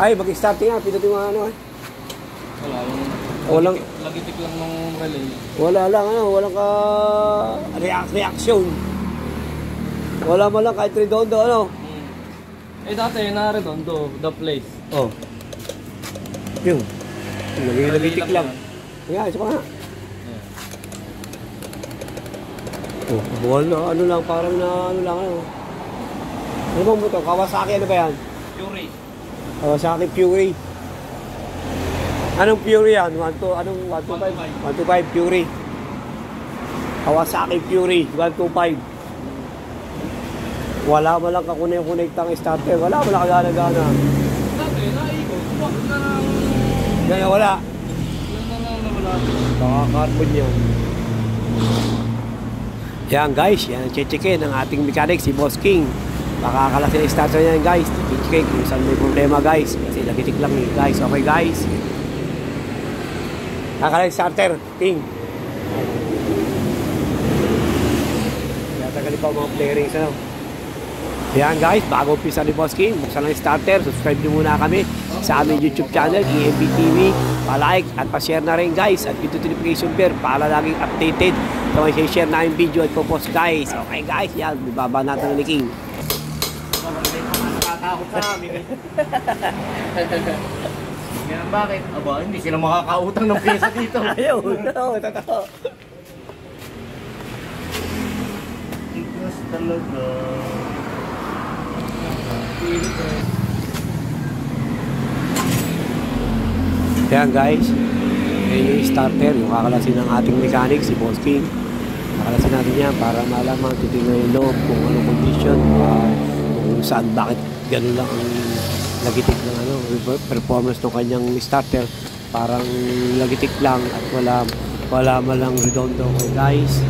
Ay, mag-starting nga. Pinutin mo ano eh. Wala yung... Walang- Lagitik, lagitik lang ng relay. Wala lang ano, walang ka react reaction. Wala mo lang kahit redondo ano. Hmm. Eh dati, naredondo, the place. Oh. Yung. Naging-nagitik lang. Kaya, isa pa nga. Yeah. Oh, buwan na, ano lang, parang na, ano lang, ano. Ano bang motor? Kawasaki, ano ba yan? Fury. Kawasaki Fury. Anong Fury yan? 1 to, anong 125? 125 Fury. Kawasaki Fury, 125. Wala mo lang kakunay-connect ang starter. Wala mo lang kagana-gana. Dati, naikot. Wag na lang... Kaya wala. Yan na lang nawala. Baka carbon yan. Yan guys, yan ang chichikin ng ating mechanic, si Boss King. Baka akala sila starter niyan guys. Chichikin kung saan may problema guys. Kasi nagitik lang eh guys. Okay guys. Akala yung starter, King. Kaya tagal pa mga playerings ano. Yan guys, bago umpisa ni Boss King, buksan lang starter, subscribe nyo muna kami sa aming YouTube channel, EMB TV, pa-like at pa-share na rin guys at yung notification bell para laging updated sa mga share na yung video at po-post guys. Okay guys, yan, bibaba natin ni King. Nakatakot sa amin. Yan bakit? Aba, hindi sila makakautang ng pyesa dito. Ayaw, totoo, totoo. Tigas talaga. Yan guys, yan yung starter, yung kakalasin ng ating mechanic, si Boss King. Kakalasin natin yan para malaman titignan yung loob kung anong condition, uh, kung saan, bakit ganun lang ang lagitik ng ano, performance ng kanyang starter. Parang lagitik lang at wala wala malang redondo. Okay guys,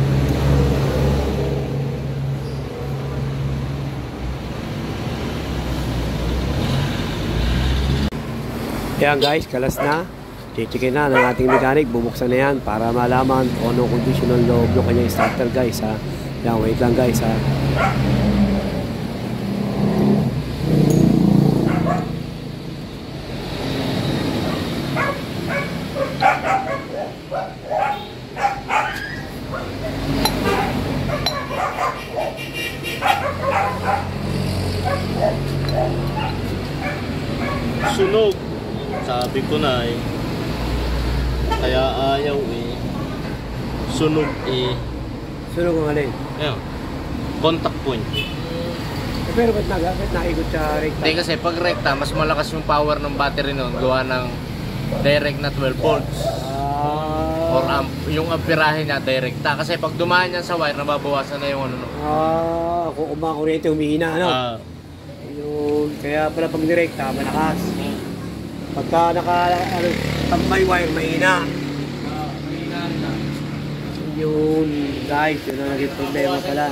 Yan guys, kalas na. Chichikin na ng ating mechanic. Bubuksan na yan para malaman kung anong condition ng loob ng kanyang starter guys ha. Yan, wait lang guys ha. Sunog. Sabi ko na eh. Kaya ayaw eh. Sunog eh. Sunog ang alin. Ayan. Contact point. Eh, pero ba't, nag, ba't naikot sa recta? Hindi kasi pag rekta, mas malakas yung power ng battery nun gawa ng direct na 12 volts. Ah, Or amp, yung amperahe niya direkta. Kasi pag dumaan yan sa wire, nababawasan na yung ano. no. ah, kung kumakuryente humihina ano? Ah, Yun, kaya pala pag direkta, malakas. Pagka naka, ano, pag may wire, mahina. Yun, guys, yun ang naging problema pala.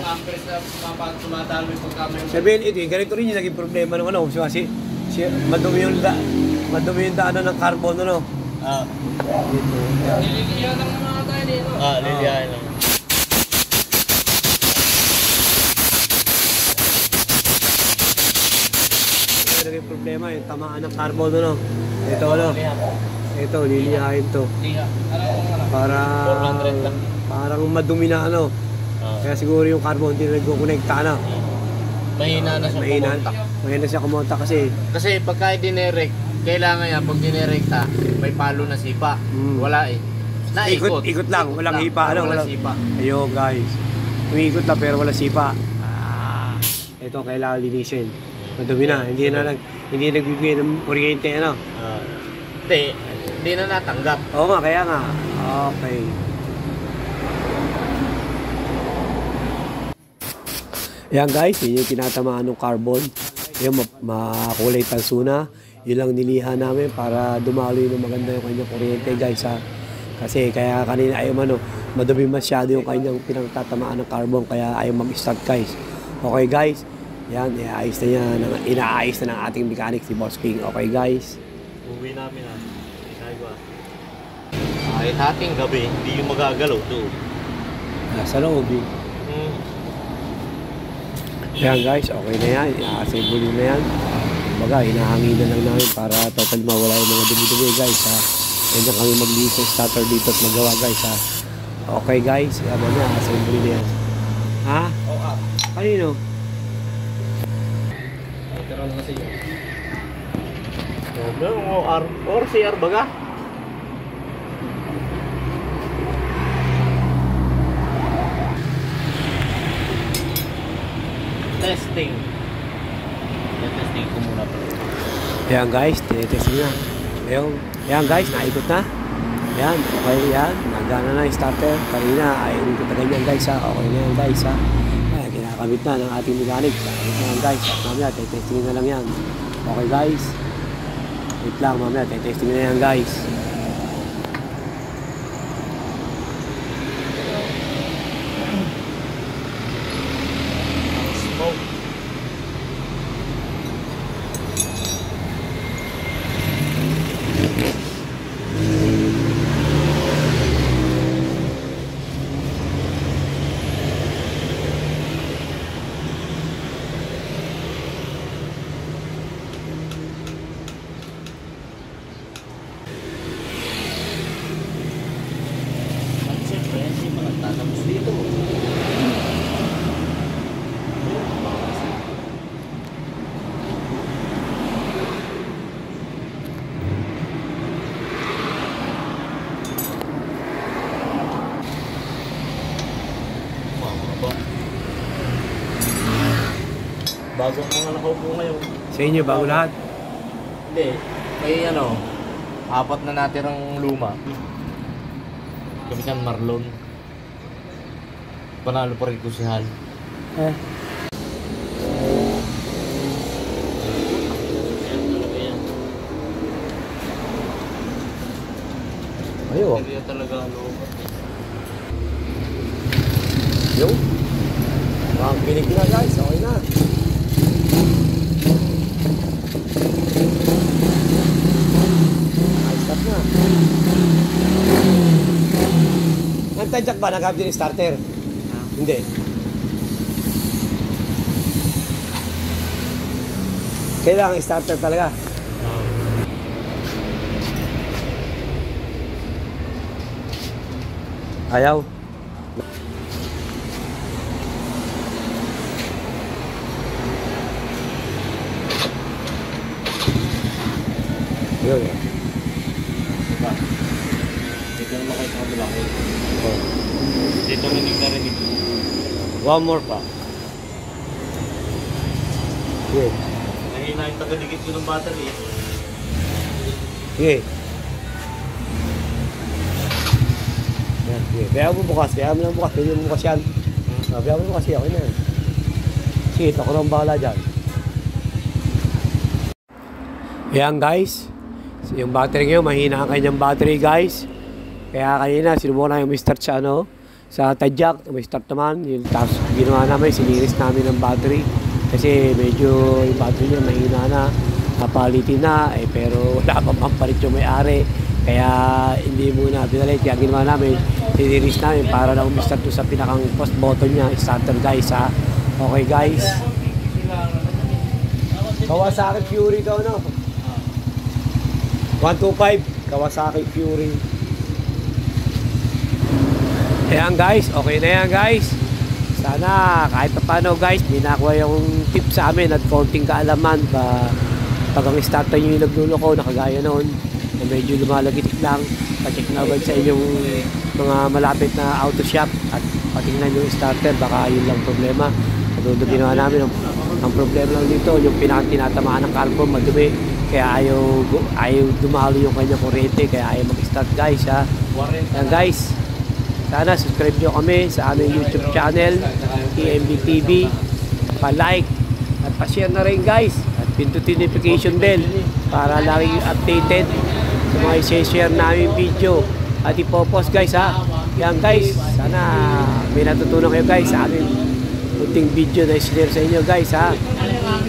Sabihin, ito, yung ganito rin yung naging problema ng ano, kasi si, madumi yung, da, madumi yung daanan ng carbon, ano. ah, Dito. Nililiyan lang mga tayo dito. ah, liliyahin lang. Yung naging problema, yung tamaan ng carbon, ano. Ito, ano. Ito, liliyahin to. Ano ano? Para, 400 lang. parang madumi na, ano. Ah, Kaya siguro yung carbon hindi nagkukonekta na. mahina na siya Mahina, pumunta. mahina siya kumonta kasi. Kasi pagka dinirect, kailangan yan, pag dinirekta, may palo na sipa. Mm. Wala eh. Naikot. Ikot, ikot lang, walang hipa, ano, Walang walang- sipa. Ayo guys. Umiikot na pero wala sipa. Ah, ito kailangan linisin. Madumi na, hindi na nag hindi nagbibigay ng kuryente ano. Ah, Hindi, hindi na natanggap. Oo nga, kaya nga. Okay. Yan guys, yun yung tinatamaan ng carbon. Yung ma- makulay tansuna. Yun lang niliha namin para dumaloy ng maganda yung kanyang kuryente guys ha. Kasi kaya kanina ayaw ano, madumi masyado yung kanyang pinagtatamaan ng carbon kaya ayaw mag-start guys. Okay guys, yan, iaayos na yan, inaayos na ng ating mechanic si Boss King. Okay guys. uwi namin ko ah. Kahit hating gabi, hindi yung magagalaw to. Nasa loob eh. Hmm. Yan guys, okay na yan. I-assemble na yan. Baga, hinahanginan lang namin para total mawala yung mga dumi-dumi guys ha. Yan na kami maglinis ng starter dito at magawa guys ha. Okay guys, yaman na, assembly na yan. Ha? Oo, ah. Kanino? Pero ano kasi yun? Ano, or, or CR baga? Testing. Testing ko muna pa. Ayan guys, tinetesting na. Ayan, ayan guys, naikot na. Ayan, okay yan. Nagana na yung starter. Kanina, ayaw ko na ganyan guys ha. Okay na yan guys ha. Kinakamit na ng ating mechanic. Kinakamit na guys. At mamaya, tetesting na lang yan. Okay guys. Wait lang, mamaya, tetesting na yan guys. Smoke. At siyempre, hindi pa nagtatapos dito. Mga Bagong mga nakaupo ngayon. Sa inyo, bago lahat. Hindi. May ano, apat na natirang luma. Kapitan Marlon. Panalo pa rin ko si Hal. Eh. Ayo. Hindi yan talaga luma. Yo. Mga pinig na guys, okay na. Na. Nagtadyak ba? Nag-update yung starter? Hindi. Kailangan starter talaga. Ayaw. Yun. Dito rinig na rinig. One more pa. Okay. Nahina yung taga-digit ko ng battery. Sige. Yan, sige. Kaya mo bukas, kaya mo lang bukas, pwede mo bukas yan. Ah, Kaya mo bukas yan, okay na yan. Sige, ako na ang bahala dyan. Yan guys, yung battery ngayon, mahina ang kanyang battery guys. Kaya kanina, sinubukan na yung start sa ano, sa tadyak, may start naman. Yung, tapos ginawa namin, siniris namin ng battery. Kasi medyo yung battery niya mahina na, napalitin na, eh, pero wala pa pampalit yung may-ari. Kaya hindi muna pinalit. Kaya ginawa namin, siniris namin para na umistart sa pinakang post button niya, starter guys ha. Okay guys. Kawasaki Fury to no? 125 Kawasaki Fury. Ayan guys, okay na yan guys. Sana kahit pa paano guys, may nakuha yung tip sa amin at konting kaalaman pa pag ang starter nyo yung nagluloko na kagaya noon na medyo lumalagitik lang. Pacheck na agad sa inyong mga malapit na auto shop at patingnan yung starter. Baka yun lang problema. Katulad ginawa namin ang, ang problema lang dito yung pinakang tinatamaan ng carbon madumi. Kaya ayaw, ayaw dumalo yung kanyang kuryente kaya ayaw mag-start guys ha. Yan guys sana subscribe nyo kami sa aming YouTube channel, TMB TV. Pa-like at pa-share na rin guys. At pindutin notification bell para lagi updated sa mga i-share namin video. At ipopost guys ha. Yan guys, sana may natutunan kayo guys sa aming kunting video na i-share sa inyo guys ha.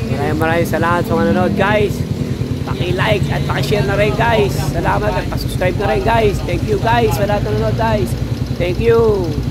Maraming maraming salamat sa mga nanonood guys. Paki-like at paki-share na rin guys. Salamat at pa-subscribe na rin guys. Thank you guys sa lahat ng guys. Thank you.